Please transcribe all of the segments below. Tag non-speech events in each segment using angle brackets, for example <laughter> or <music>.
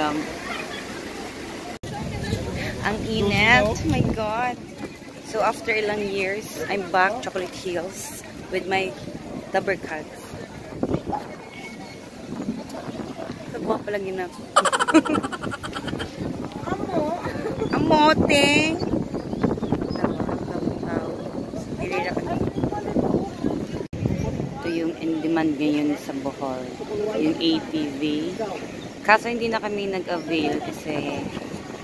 langgam. Ang init. Oh my God. So after ilang years, I'm back Chocolate Hills with my Dabber Cuts. Taba pala ginap. Amo. Amote. Ito yung in-demand ngayon sa Bohol. Yung ATV. Kaso hindi na kami nag-avail kasi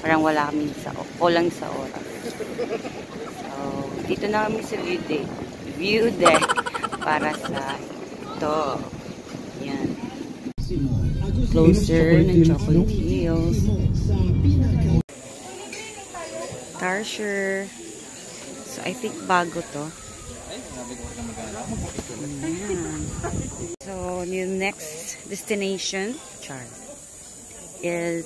parang wala kami sa kulang sa oras. So, dito na kami sa view deck. View deck para sa ito. Yan. Closer ng Chocolate Hills. Tarsher. So, I think bago to. Ayan. So, yung next destination, char, is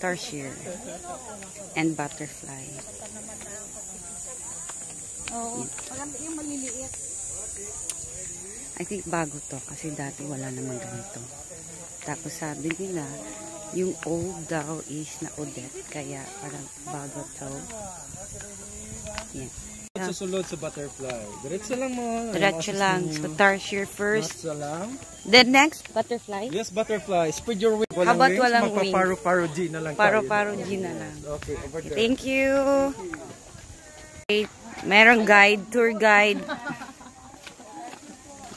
Tarsier and Butterfly. Oo. Yung maliliit. I think bago to kasi dati wala namang ganito. Tapos sabi nila, yung old daw is na Odette kaya parang bago to. Yan. Susunod sa butterfly. Diretso lang mo. Diretso lang. So, Tarsier first. Diretso lang. Then next, Butterfly. Yes, butterfly. Spread your wings. How about wings? walang wings? Magpaparo-paro G na lang. Paro-paro G na lang. Okay, over there. Thank you. Okay, merong guide, tour guide.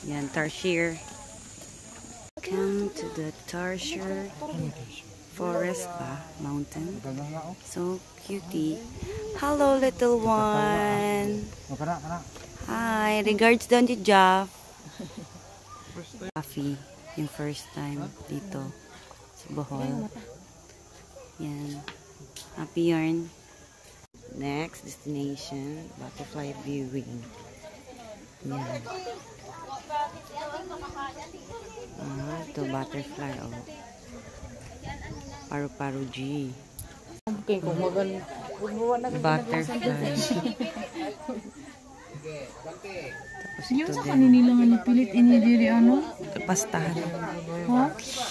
Yan, Tarsier. Come to the Tarsier Forest ba? Mountain. So cutie. Hello, little one. Hi, regards doon to Jeff. Coffee, yung first time dito sa Bohol. Yan. Happy yarn. Next destination, butterfly viewing. Yan. Ah, ito butterfly, oh. Paru-paru G. Okay, kung magan... Butterfly. Tapos Yung sa kanila nga napilit ini diri ano? Pastahan. Ha?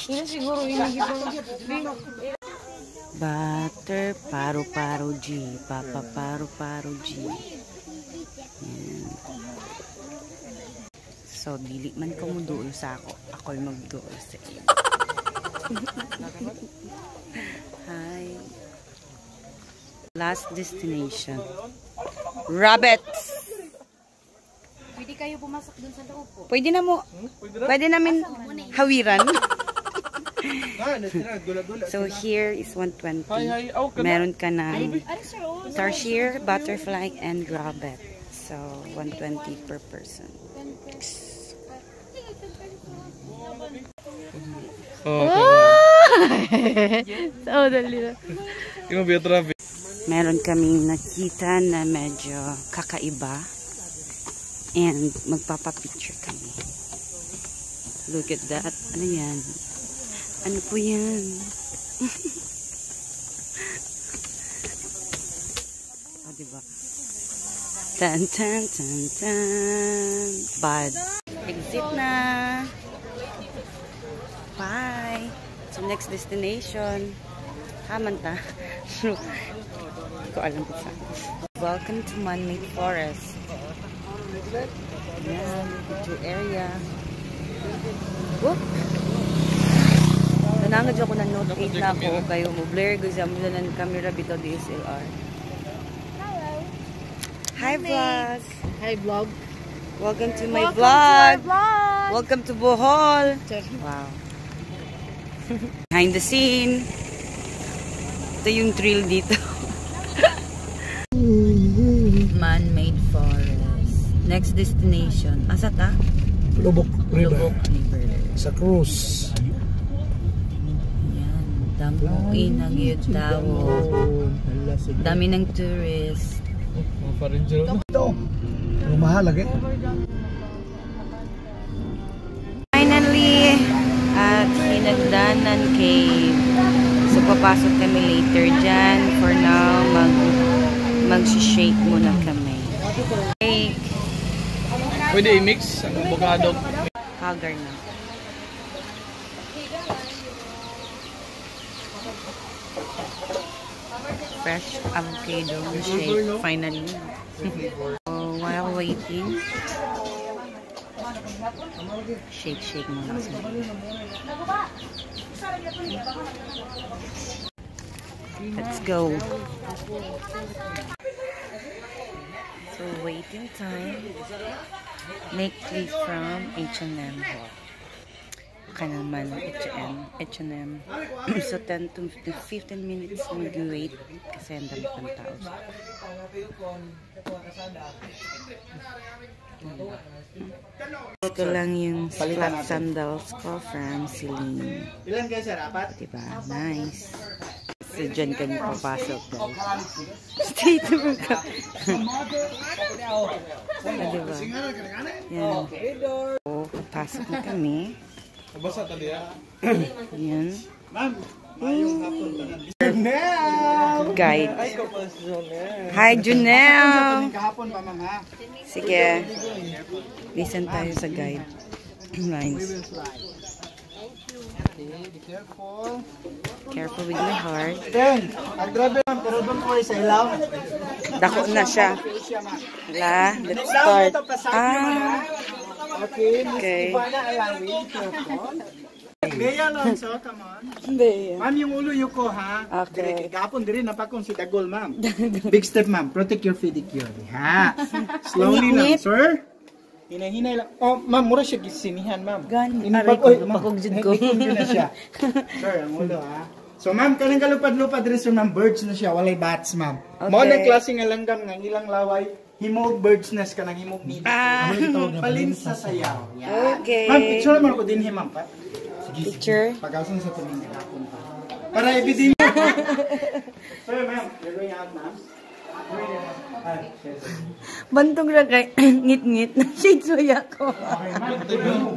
Yun siguro ini Butter, paru-paru G. Papa, paru-paru G. Yan. So, dili man ko mo doon sa ako. Ako'y magdoon sa iyo. Hi. Last destination. Rabbits! Pwede kayo pumasok dun sa loob po. Pwede na mo. Pwede namin hawiran. Ah, natira. Gula-gula. <laughs> So, here is 120. Hi, hi. Oh, ka na. Meron ka sir? Oh, tarsier, butterfly, and rabbit. So, 120 per person. Oh, dali na. Yung Betra. Meron kaming nakita na medyo kakaiba. And magpapapicture kami. Look at that. Ano yan? Ano po yan? <laughs> o, diba? Tan, tan, tan, tan. Bad. Exit na. Bye. So, next destination. Haman ta. Hindi <laughs> ko alam kung saan. Welcome to Man-Made Forest. Ayan, picture area. Whoop! Nanangad ako ng Note 8 na ako. Kayo mo, Blair, guzam mo ng camera bito DSLR. Hi, vlog! Hi vlog. Welcome to my vlog! vlog. Welcome to Bohol! Wow. Behind the scene. Ito yung thrill dito. Man-made forest. Next destination. Asa ta? Lubok Lubok River. Sa cruise. Yan. Damuin ang yun tao. Dami ng tourist. Oh. Ito. Ang mahal Hinagdanan Cave. So, papasok kami later dyan. For now, mag mag-shake muna kami. Shake. Pwede i-mix ang abogado. Hagar na. Fresh avocado shake, finally. so, <laughs> while waiting, shake, shake muna. Let's go. So, waiting time. Please from H&M. Ka naman, H&M. H&M. <clears throat> so, 10 to 15 minutes mag-wait kasi ang dami pang tao. Ito lang yung flat sandals ko from Celine. Ilan kayo sir? Apat? Diba? Nice. So, dyan kami papasok, guys. <laughs> Stay to ka. ah, diba? Yan. So, pasok na kami. Basa tali ah. Yan. Ma'am. Guide. Hi, Junel! Sige. Listen tayo sa guide. Lines. Okay, be careful. Careful with my heart. Then, ang grabe ma'am, pero doon po sa ilaw. Dako na siya. La, let's start. Ah, Okay, Miss Okay. Ivana Alawin, careful. Bea Alonso, come on. hindi. Ma'am, yung ulo yuko ha. Okay. Dire, Gapon diri na pa kung si Dagol, ma'am. <laughs> Big step, ma'am. Protect your pedicure. Ha. <laughs> Slowly lang, sir. Hinahinay lang. Oh, ma'am, mura siya gisinihan, ma'am. Gani. Inabag, ko, pakugjud ko. Hikog yun na siya. <laughs> Sir, ang ulo, ha. So, ma'am, kanang kalupad-lupad rin sir, ma'am, birds na siya, walay bats, ma'am. Okay. Mao na klase nga langgam nga ilang laway, himog birds nest ka nang himog nito. Ah. Palin sa sayaw. Okay. Ma'am, picture mo ko din himam pa. Picture. Pag-asan sa pa. Para ebidensya. <laughs> Sir, ma'am, you're going out, ma'am. Bantog ra kay <coughs> ngit-ngit na <laughs> shade soya ko. Okay, ma'am.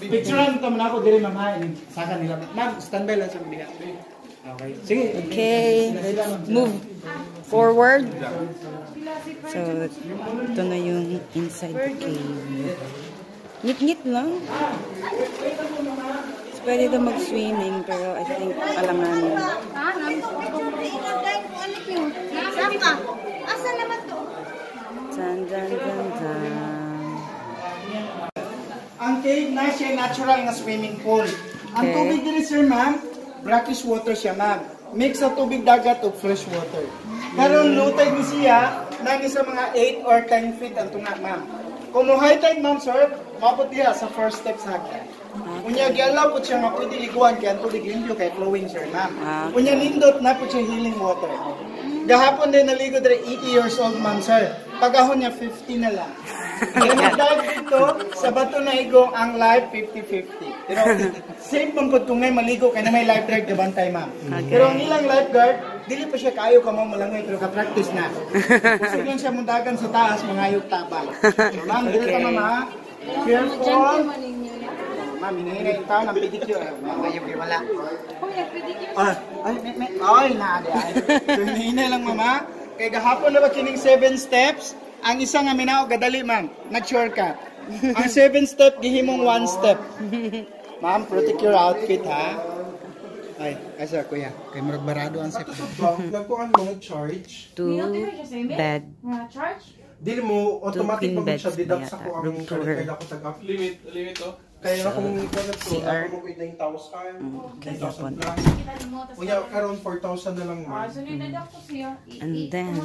Picturean mo naman ako diri, ha? Sa kanila. Ma'am, standby lang sa mga. Okay. Sige. Okay. Move forward. So, ito na yung inside the cave. Ngit-ngit lang. Pwede ito mag-swimming, pero I think nam. Ano cute? Saan ka? Asan naman to? Dun, dun, dun, dun. Ang cave na siya natural nga swimming pool. Ang Okay. tubig diri sir ma'am, brackish water siya ma'am. Mix sa tubig dagat o fresh water. Karon low tide ni siya, nang sa mga 8 or 10 feet ang tunga ma'am. Kung high tide ma'am sir, mabot diha sa first step sa hagdan. Unya gialaw po siya nga pwede liguan kaya ang tubig limpyo kay flowing sir ma'am. Ah, okay. Unya nindot na po siya healing water. Gahapon din naligo diri 80 years old ma'am sir. Pagahon niya 50 na lang. <laughs> Kaya nag-dive dito, sa bato na igo ang live 50-50. Pero <laughs> safe man po kung ngay maligo kaya na may lifeguard gabantay ma'am. Okay. Pero ang ilang lifeguard, dili pa siya kayo ka mo malangay pero ka-practice na. <laughs> Kasi lang siya mundagan sa taas, mangayog tabang. So, ma'am, dili ka Okay. ma'am ha. Careful. Ma'am, hinahinay yung tao ng pedicure. Mangayog yung wala. Ah, ay, may, may, ay, naade ay. So, hinahinay lang mama. Kay gahapon na ba kining 7 steps? Ang isa nga minao gadali ma'am, nag-shortcut. Ang 7 step gihimong 1 step. Ma'am, protect your outfit ha. Ay, asa kuya, kay murag barado ang step. Nagkuhan mo charge. Two bed. Charge? Dili mo automatic pag siya deduct sa ko ang credit card ako tag limit limit to. Kaya na kung ikagat to, CR. na kung 9,000, okay, 9,000 hapon. plus. Kuya, karon 4,000 na lang man. And then,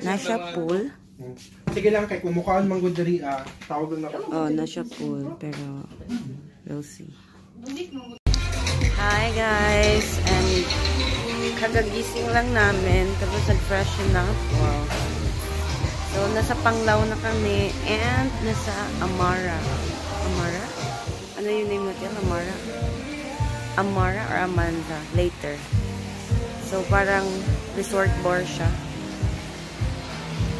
nasa pool. Hmm. Sige lang kay kumukaan man gud diri ah, tawag lang ako. Oh, nasa pool. Pero, we'll see. Hi guys! And kagagising lang namin. Tapos nag-freshen up. Wow. So, nasa Panglao na kami. And nasa Amara. Amara? Ano yung name natin? Amara? Amara or Amanda? Later. So, parang resort bar siya.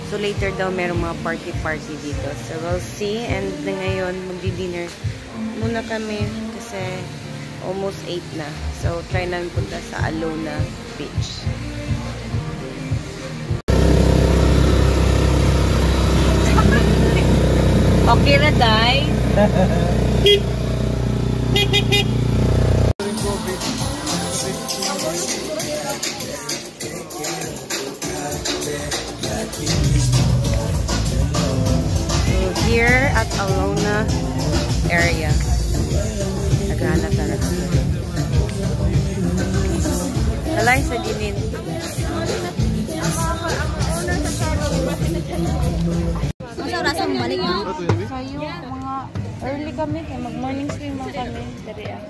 So, later daw merong mga party-party dito. So, we'll see. And na ngayon, magdi-dinner muna kami kasi almost 8 na. So, try namin punta sa Alona Beach. Okay na, Day? Here at Alona area. Naghanap na lang. Talay sa ginin. Masa oras ang balik mo? Kayo, mga early kami. Mag-morning swim mo kami. Dari ah.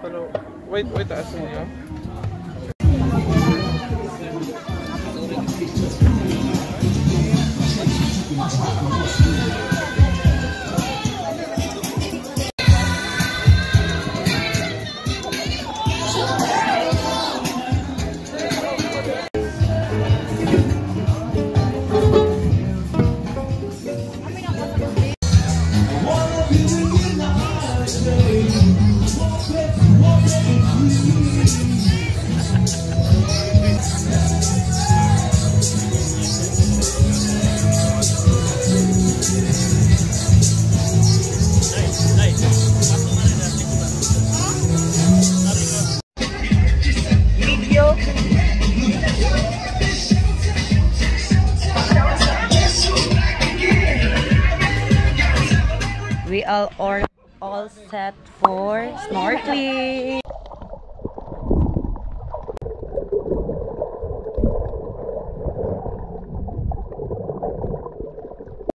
Pero, wait, wait, taas mo na. We all are all set for snorkeling.